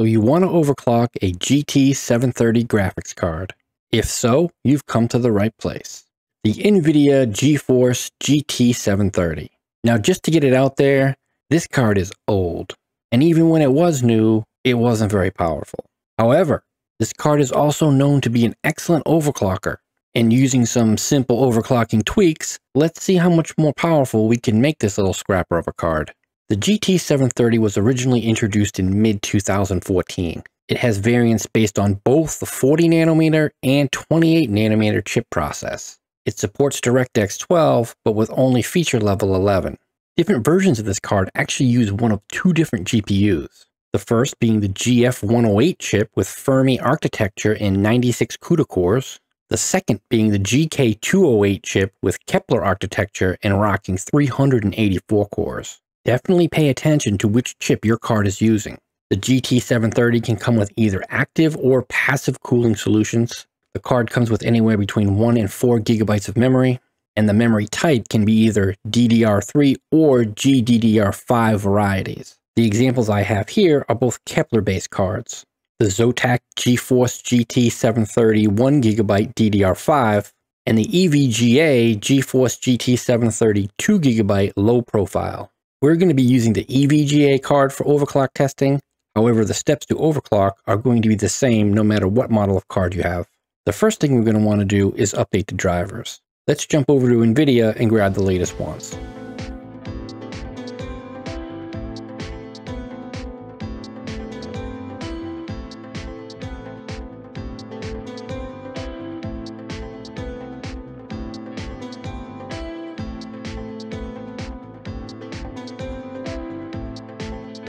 So you want to overclock a GT 730 graphics card. If so, you've come to the right place. The NVIDIA GeForce GT 730. Now just to get it out there, this card is old. And even when it was new, it wasn't very powerful. However, this card is also known to be an excellent overclocker. And using some simple overclocking tweaks, let's see how much more powerful we can make this little scrapper of a card. The GT730 was originally introduced in mid-2014. It has variants based on both the 40 nanometer and 28 nanometer chip process. It supports DirectX 12, but with only feature level 11. Different versions of this card actually use one of two different GPUs. The first being the GF108 chip with Fermi architecture and 96 CUDA cores. The second being the GK208 chip with Kepler architecture and rocking 384 cores. Definitely pay attention to which chip your card is using. The GT730 can come with either active or passive cooling solutions. The card comes with anywhere between 1 and 4 gigabytes of memory, and the memory type can be either DDR3 or GDDR5 varieties. The examples I have here are both Kepler-based cards. The Zotac GeForce GT730 1GB DDR5 and the EVGA GeForce GT730 2GB low profile. We're going to be using the EVGA card for overclock testing. However, the steps to overclock are going to be the same no matter what model of card you have. The first thing we're going to want to do is update the drivers. Let's jump over to NVIDIA and grab the latest ones.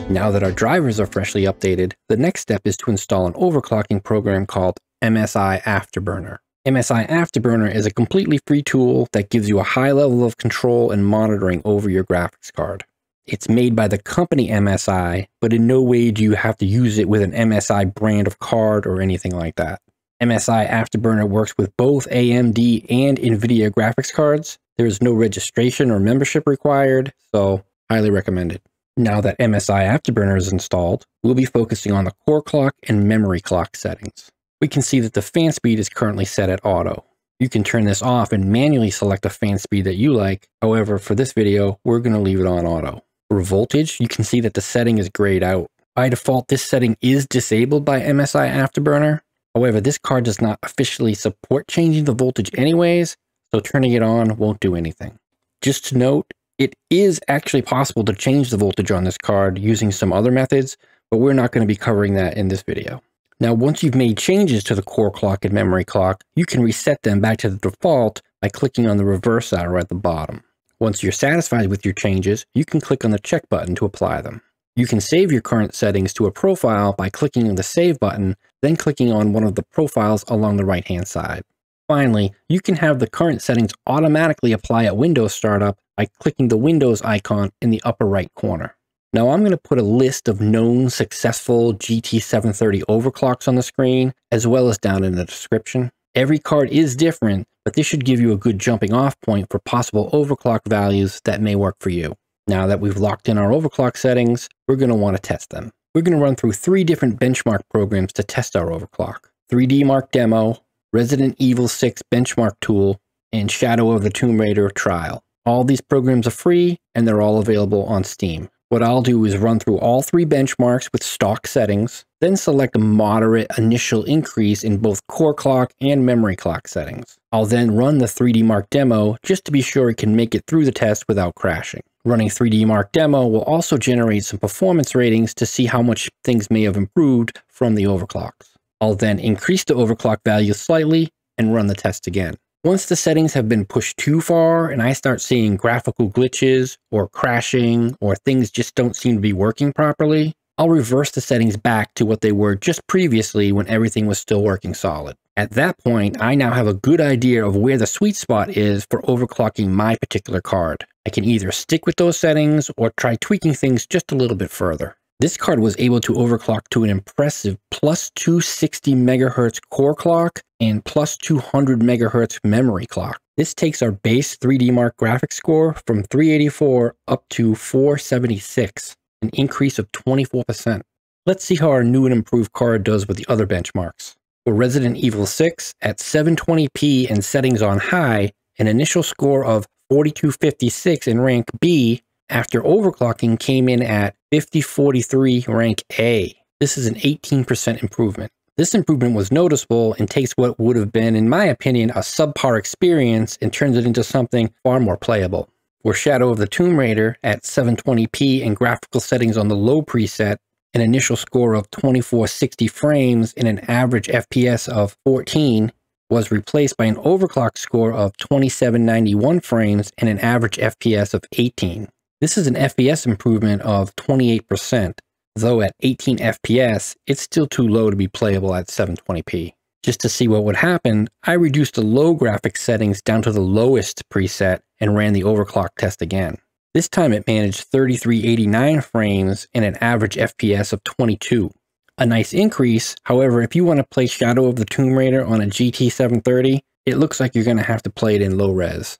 Now that our drivers are freshly updated, the next step is to install an overclocking program called MSI Afterburner. MSI Afterburner is a completely free tool that gives you a high level of control and monitoring over your graphics card. It's made by the company MSI, but in no way do you have to use it with an MSI brand of card or anything like that. MSI Afterburner works with both AMD and NVIDIA graphics cards. There is no registration or membership required, so highly recommended. Now that MSI Afterburner is installed, we'll be focusing on the core clock and memory clock settings. We can see that the fan speed is currently set at auto. You can turn this off and manually select a fan speed that you like. However, for this video, we're going to leave it on auto. For voltage, you can see that the setting is grayed out. By default, this setting is disabled by MSI Afterburner. However, this card does not officially support changing the voltage anyways, so turning it on won't do anything. Just to note, it is actually possible to change the voltage on this card using some other methods, but we're not going to be covering that in this video. Now, once you've made changes to the core clock and memory clock, you can reset them back to the default by clicking on the reverse arrow at the bottom. Once you're satisfied with your changes, you can click on the check button to apply them. You can save your current settings to a profile by clicking on the Save button, then clicking on one of the profiles along the right-hand side. Finally, you can have the current settings automatically apply at Windows startup by clicking the Windows icon in the upper right corner. Now I'm going to put a list of known successful GT730 overclocks on the screen, as well as down in the description. Every card is different, but this should give you a good jumping off point for possible overclock values that may work for you. Now that we've locked in our overclock settings, we're going to want to test them. We're going to run through three different benchmark programs to test our overclock. 3D Mark Demo, Resident Evil 6 Benchmark Tool, and Shadow of the Tomb Raider Trial. All these programs are free and they're all available on Steam. What I'll do is run through all three benchmarks with stock settings, then select a moderate initial increase in both core clock and memory clock settings. I'll then run the 3D Mark demo just to be sure it can make it through the test without crashing. Running 3D Mark demo will also generate some performance ratings to see how much things may have improved from the overclocks. I'll then increase the overclock value slightly and run the test again. Once the settings have been pushed too far and I start seeing graphical glitches or crashing or things just don't seem to be working properly, I'll reverse the settings back to what they were just previously when everything was still working solid. At that point, I now have a good idea of where the sweet spot is for overclocking my particular card. I can either stick with those settings or try tweaking things just a little bit further. This card was able to overclock to an impressive plus 260 megahertz core clock and plus 200 megahertz memory clock. This takes our base 3D Mark graphics score from 384 up to 476, an increase of 24%. Let's see how our new and improved card does with the other benchmarks. For Resident Evil 6 at 720p and settings on high, an initial score of 4256 in rank B after overclocking came in at 5043 rank A. This is an 18% improvement. This improvement was noticeable and takes what would have been, in my opinion, a subpar experience and turns it into something far more playable. For Shadow of the Tomb Raider at 720p and graphical settings on the low preset, an initial score of 2460 frames and an average FPS of 14 was replaced by an overclock score of 2791 frames and an average FPS of 18. This is an FPS improvement of 28%, though at 18 FPS, it's still too low to be playable at 720p. Just to see what would happen, I reduced the low graphics settings down to the lowest preset and ran the overclock test again. This time it managed 3389 frames and an average FPS of 22 a nice increase. However, if you want to play Shadow of the Tomb Raider on a GT 730, it looks like you're going to have to play it in low res.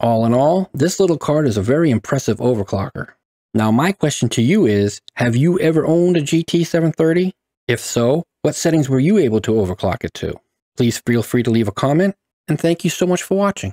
All in all, this little card is a very impressive overclocker. Now my question to you is, have you ever owned a GT 730? If so, what settings were you able to overclock it to? Please feel free to leave a comment, and thank you so much for watching.